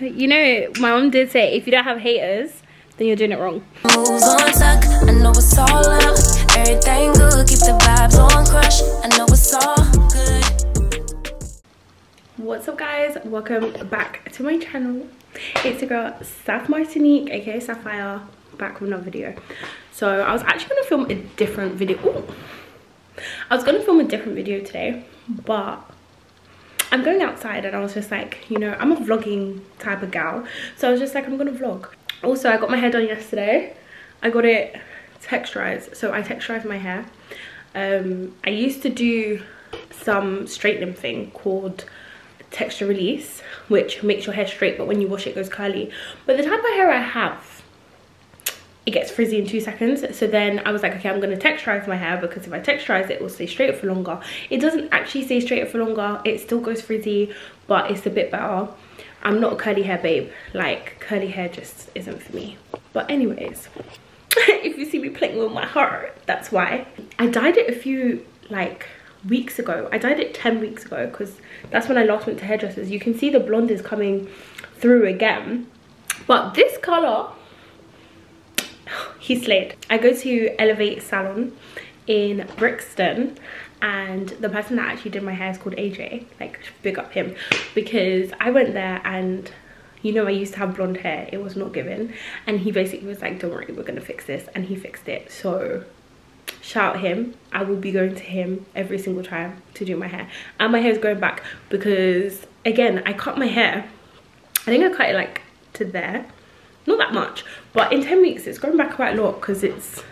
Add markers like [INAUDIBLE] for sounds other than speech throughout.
you know my mom did say if you don't have haters then you're doing it wrong Moves on tuck, I know it's all up. Everything good, keep the vibes on crush. I know it's all good. what's up guys welcome back to my channel it's your girl Sapph Martinique aka Sapphire back with another video so I was actually gonna film a different video Ooh. I was gonna film a different video today but I'm going outside and I was just like you know I'm a vlogging type of gal. So I was just like I'm gonna vlog. Also i got my hair done yesterday. I got it texturized. So i texturized my hair. Um i used to do some straightening thing called texture release which makes your hair straight but when you wash it, it goes curly. But the type of hair i have it gets frizzy in two seconds so then i was like okay i'm going to texturize my hair because if i texturize it will stay straight for longer it doesn't actually stay straight for longer it still goes frizzy but it's a bit better I'm not a curly hair babe. Like curly hair just isn't for me. But anyways, [LAUGHS] if you see me playing with my heart, that's why. I dyed it a few like weeks ago. I dyed it 10 weeks ago because that's when I last went to hairdressers. You can see the blonde is coming through again. But this color, he slayed. I go to Elevate Salon in Brixton and the person that actually did my hair is called AJ like big up him. Because I went there and you know I used to have blonde hair. It was not given. And he basically was like don't worry we're gonna fix this. And he fixed it. So shout him. I will be going to him every single time to do my hair. And my hair is going back because again I cut my hair. I think I cut it like to there not that much but in 10 weeks it's going back quite a lot because it's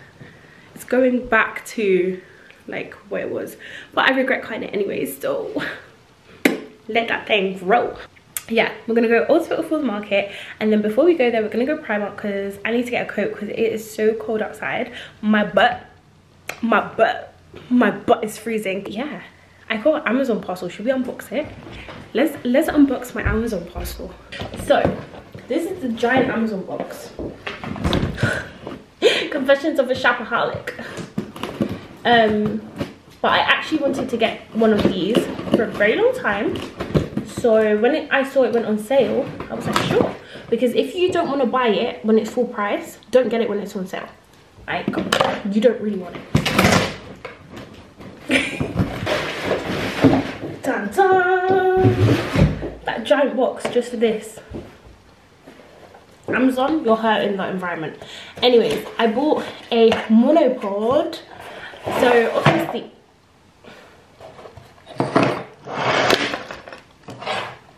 it's going back to like where it was. But i regret cutting it anyways [LAUGHS] so let that thing grow. Yeah we're gonna go old spitalfields market and then before we go there we're gonna go primark because i need to get a coat because it is so cold outside. My butt my butt my butt is freezing. Yeah i got amazon parcel. Should we unbox it? Let's let's unbox my amazon parcel. So this is the giant amazon box. [LAUGHS] Confessions of a shopaholic. Um but i actually wanted to get one of these for a very long time. So when it, i saw it went on sale i was like sure. Because if you don't want to buy it when it's full price don't get it when it's on sale. Like you don't really want it. [LAUGHS] Dun, dun. that giant box just for this Amazon, you're hurting the environment. Anyways, I bought a monopod so obviously,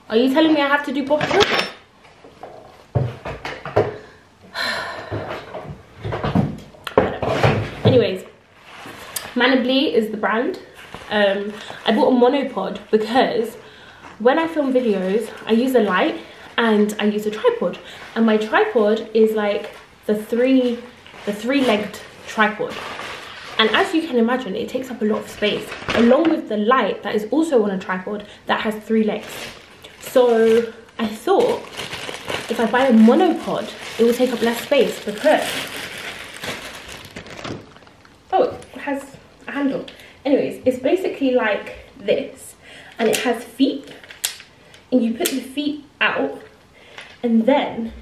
are you telling me I have to do both? [SIGHS] Anyways, Manablee is the brand. Um, I bought a monopod because when I film videos, I use a light and I use a tripod. And my tripod is like the three, the three-legged tripod. And as you can imagine it takes up a lot of space along with the light that is also on a tripod that has three legs. So i thought if i buy a monopod it will take up less space because oh it has a handle. Anyways it's basically like this and it has feet. And you put the feet out and then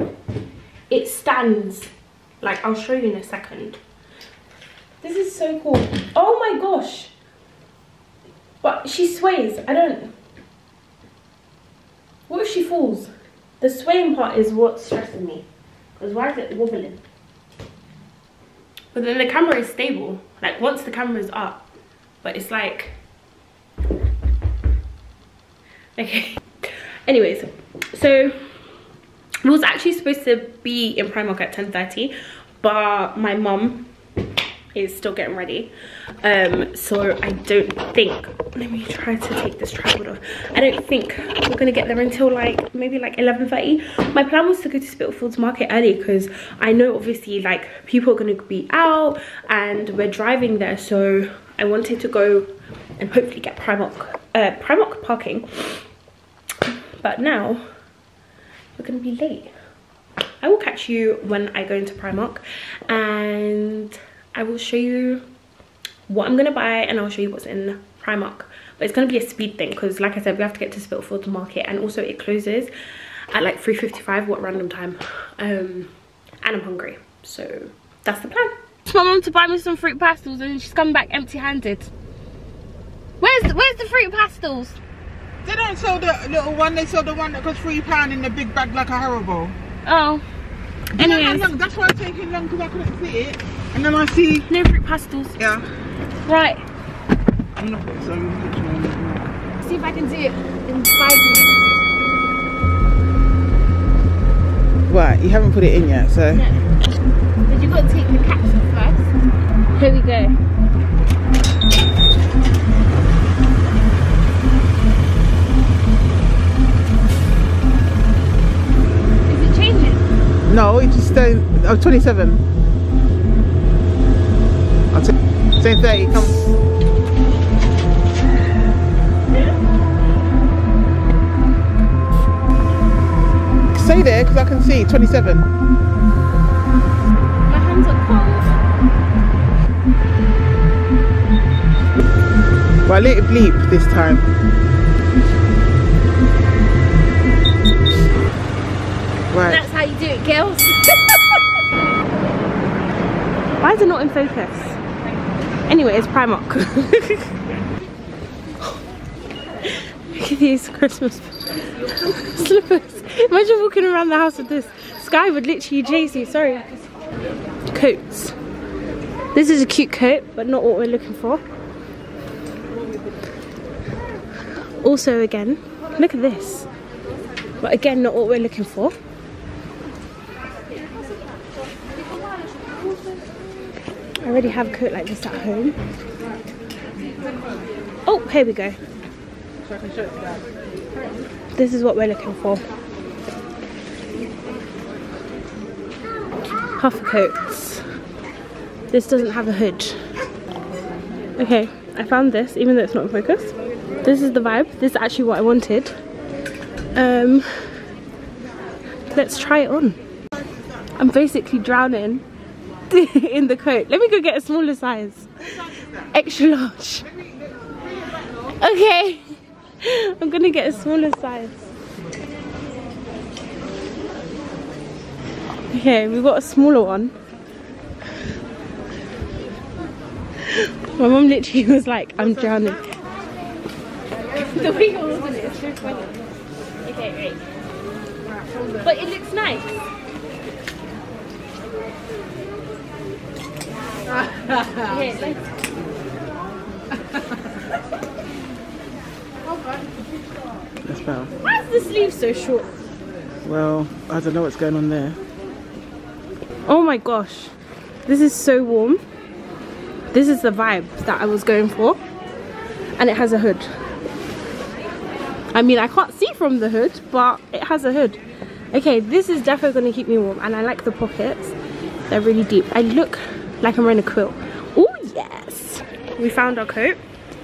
it stands like i'll show you in a second this is so cool. Oh my gosh. But she sways. I don't... What if she falls? The swaying part is what's stressing me. Because why is it wobbling? But then the camera is stable. Like once the camera is up. But it's like... Okay. [LAUGHS] Anyways, so was actually supposed to be in Primark at 10.30 but my mum is still getting ready um so i don't think let me try to take this tripod off i don't think we're gonna get there until like maybe like 11:30. my plan was to go to spitalfields market early because i know obviously like people are gonna be out and we're driving there so i wanted to go and hopefully get primark uh primark parking but now we're gonna be late. I will catch you when I go into Primark and I will show you what I'm gonna buy and I'll show you what's in Primark. But it's gonna be a speed thing because like I said, we have to get to Spitalfields Market and also it closes at like 3.55 what random time. Um and i'm hungry so that's the plan. My mom to buy me some fruit pastilles and she's coming back empty-handed. Where's the, where's the fruit pastilles They don't sell the little one, they sell the one that costs three pound in the big bag like a Haribo. oh. You know how anyways. long- that's why it's taking long because I couldn't see it. And then I see, no fruit pastilles. Yeah. right. I'm gonna put some on see if i can do it in five minutes. Right, you haven't put it in yet, so. but you got to take the caps off first. Here we go No, it just stay. Oh, 27. I'll take. Say 30. Come. Stay there because I can see 27. My hands are cold. Right, let it bleep this time. Right. That's you do it, girls. [LAUGHS] Why is it not in focus? Anyway, it's Primark. [LAUGHS] Look at these Christmas [LAUGHS] slippers. Imagine walking around the house with this. Sky would literally chase you. Sorry. Coats. This is a cute coat, but not what we're looking for. Also, again, look at this. But again, not what we're looking for. Already have a coat like this at home. Oh, here we go. This is what we're looking for. Puffer coats. This doesn't have a hood. Okay, I found this, even though it's not in focus. This is the vibe. This is actually what I wanted. Um, let's try it on. I'm basically drowning [LAUGHS] in the coat. Let me go get a smaller size. Extra large. Okay. [LAUGHS] I'm gonna get a smaller size. Okay, we've got a smaller one. My mum literally [LAUGHS] was like, I'm drowning. the way you're so funny. Okay, wait. But it looks nice. That's better. Why is the sleeve so short? Well, I don't know what's going on there. Oh my gosh. This is so warm. This is the vibe that I was going for. And it has a hood. I mean, I can't see from the hood, but it has a hood. Okay, this is definitely going to keep me warm. And I like the pockets. They're really deep. I look like I'm wearing a quilt. Oh, yes. We found our coat.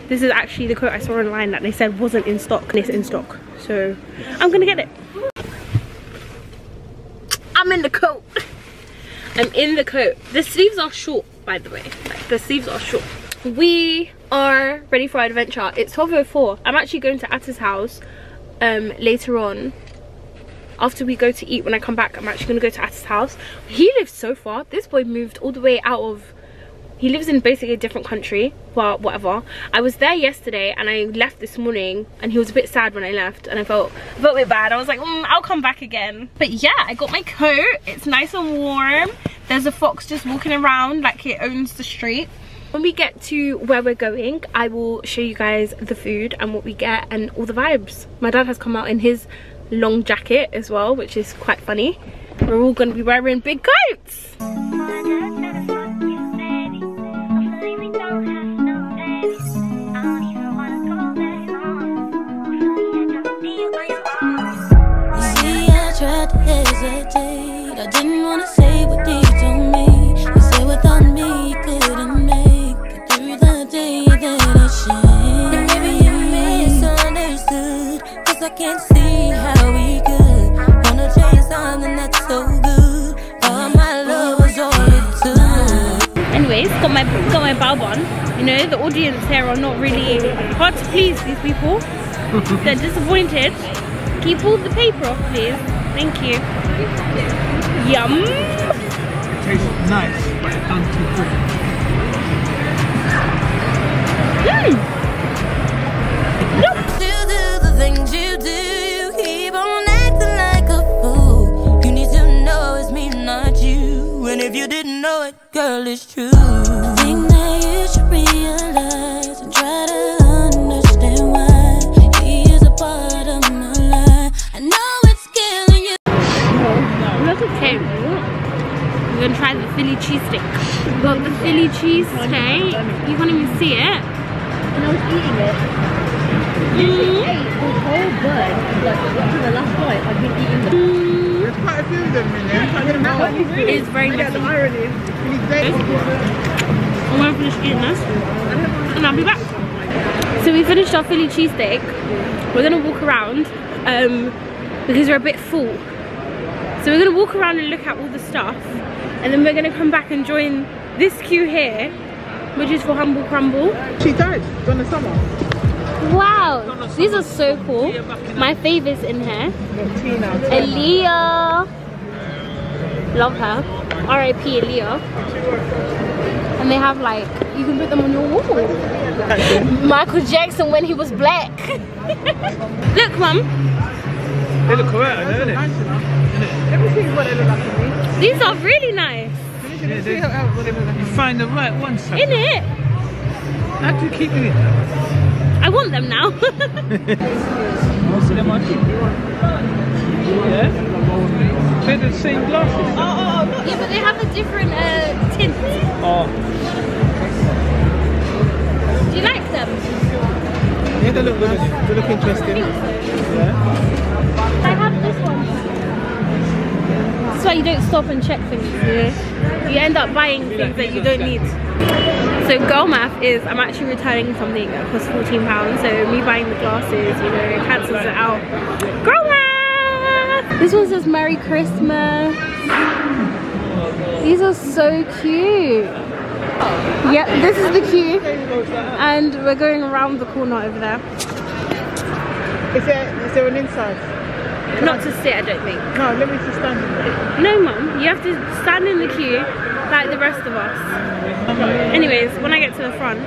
This is actually the coat I saw online that they said wasn't in stock. It's in stock. So, I'm to get it. I'm in the coat. I'm in the coat. The sleeves are short, by the way. Like, the sleeves are short. We are ready for our adventure. It's 12.04. I'm actually going to Atta's house um, later on. After we go to eat, when I come back, I'm actually to go to Atta's house. He lives so far. This boy moved all the way out of... He lives in basically a different country, but whatever. I was there yesterday and I left this morning and he was a bit sad when I left and I felt, felt a bit bad. I was like, mm, I'll come back again. But yeah, I got my coat. It's nice and warm. There's a fox just walking around like it owns the street. When we get to where we're going, I will show you guys the food and what we get and all the vibes. My dad has come out in his long jacket as well, which is quite funny. We're all gonna be wearing big coats. Got my bow on. You know, the audience here are not really hard to please these people. [LAUGHS] They're disappointed. Can you pull the paper off, please? Thank you. Yum. It Tastes nice, but it's done too quick. Mm. Still do the things you do. You keep on acting like a fool. You need to know it's me, not you. And if you didn't know it, girl, it's true. Realize and try to understand why he is a part of my life. I know it's killing you. Look at Kate. We're gonna try the Philly cheesesteak. We've got the Philly cheesesteak. You can't even see it. And I was eating it. Mm. Ate the whole bird. Like, up to the last bite, I've been eating the There's quite a few of them in there. Quite a lot. It's very messy. Irony. He's dead. I'm gonna finish eating this and I'll be back. So we finished our Philly cheesesteak. We're gonna walk around um, because we're a bit full. So we're gonna walk around and look at all the stuff and then we're gonna come back and join this queue here which is for Humble Crumble. She died during the summer. Wow, these are so cool. My favourites in here. Aaliyah. Love her. R.I.P. Aaliyah. And they have like, you can put them on your wall. [LAUGHS] Michael Jackson when he was black. [LAUGHS] Look, mum. They look alright, don't they? Let what they look like to me. These are really nice. Let me see how, what they. You find the right one, son. In it. How do you keep it? I want them now. [LAUGHS] Most of them on Yeah? They're the same glasses. Oh, yeah, but they have a different uh, tint. Oh. Do you like them? Yeah, they look good. They look interesting. Yeah? I have this one. That's why you don't stop and check things. Yeah. You end up buying things that you don't need. So girl math is I'm actually returning something that costs 14 pounds. So me buying the glasses, you know, cancels it out. Girl math. This one says Merry Christmas. These are so cute. Yep, this is the queue, and we're going around the corner over there. Is there, is there an inside? Not to sit, I don't think. No, let me just stand in there. No, mum. You have to stand in the queue like the rest of us. Anyways, when I get to the front,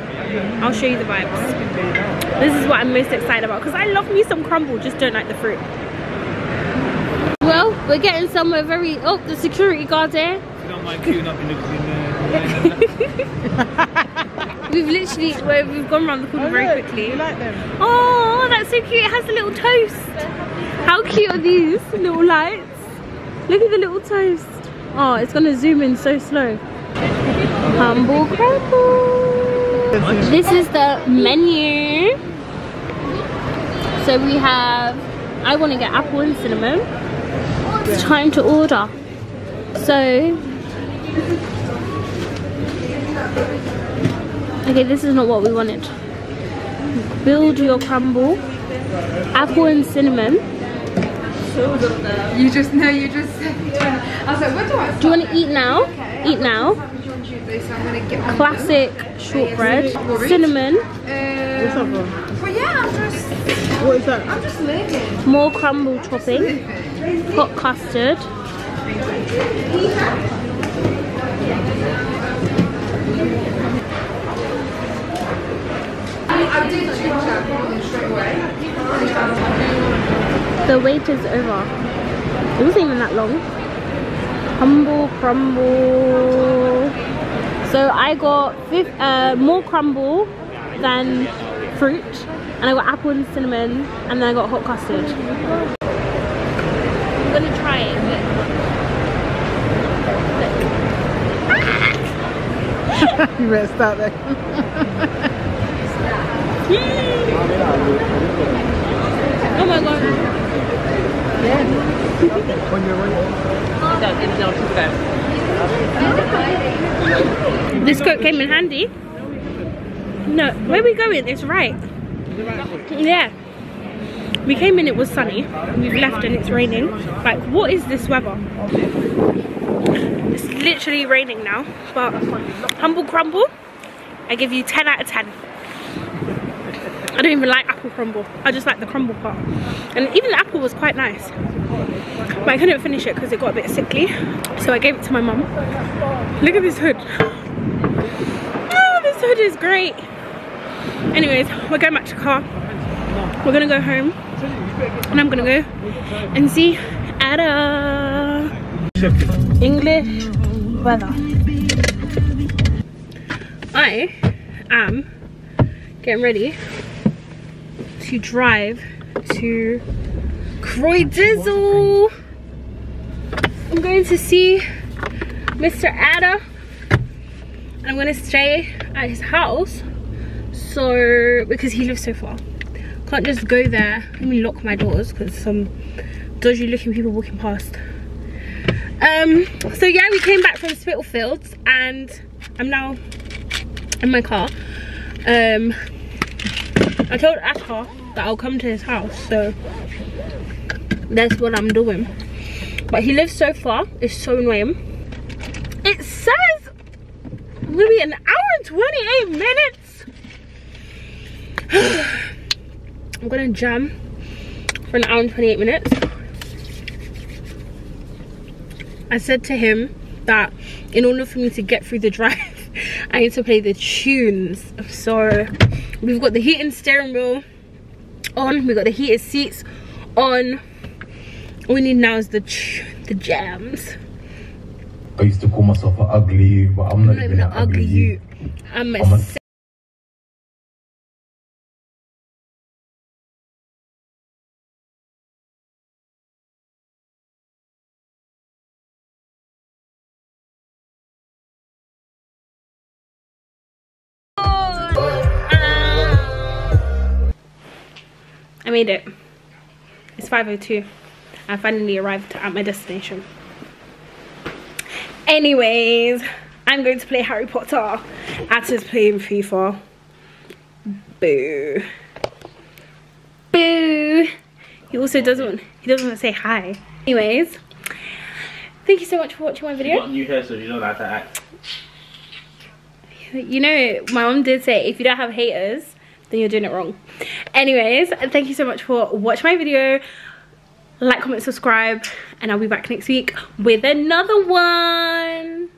I'll show you the vibes. This is what I'm most excited about because I love me some crumble, just don't like the fruit. Well, we're getting somewhere very. Oh, the security guard there. You don't mind queuing up in the, in the We've literally, well, we've gone around the corner oh, very Look, quickly. You like them? Oh, that's so cute. It has a little toast. How cute are these little lights? Look at the little toast. Oh, it's gonna zoom in so slow. Humble crumble. This is the menu. So we have, I want to get apple and cinnamon. It's time to order. So, okay, this is not what we wanted build your crumble apple and cinnamon You just know, you just said. I was like, what do I do you want to eat now eat now do? So I'm gonna get my classic shortbread cinnamon bro? Well, yeah, What is that? I'm just living. more crumble topping hot custard I did choose that one straight away. the wait is over it wasn't even that long humble crumble so i got fifth, uh, more crumble than fruit and i got apple and cinnamon and then i got hot custard i'm gonna try it [LAUGHS] You better start there. oh my god This coat came in handy. No, where are we going? It's right. Yeah. We came in, it was sunny. We've left and it's raining. Like, what is this weather? It's literally raining now. But Humble Crumble, I give you 10 out of 10. I don't even like apple crumble. I just like the crumble part. And even the apple was quite nice. but I couldn't finish it because it got a bit sickly. So I gave it to my mum. Look at this hood. Oh, this hood is great. Anyways, we're going back to car. We're gonna go home and I'm gonna go and see Atta. English weather. I am getting ready to drive to Croydisle. I'm going to see Mr. Atta and I'm gonna stay at his house so because he lives so far. Can't just go there. Let me lock my doors because some dodgy looking people walking past. Um so yeah we came back from Spitalfields and I'm now in my car. Um I told Atta that I'll come to his house so that's what I'm doing. But he lives so far it's so annoying. It says I'm be an hour and 28 minutes [SIGHS] I'm gonna jam for an hour and 28 minutes. I said to him that in order for me to get through the [LAUGHS] drive I need to play the tunes. So we've got the heated steering wheel on we've got the heated seats on. All we need now is the the jams. I used to call myself an ugly but I'm not, I'm not even an ugly you. I'm a I'm a- made it. It's 5.02. I finally arrived at my destination. Anyways, I'm going to play Harry Potter. Atta's playing FIFA. Boo. Boo. He also doesn't he doesn't want to say hi. Anyways, thank you so much for watching my You video. got new hair, so you don't have to act. You know, my mom did say if you don't have haters, then you're doing it wrong. Anyways, thank you so much for watching my video. Like, comment, subscribe, and I'll be back next week with another one.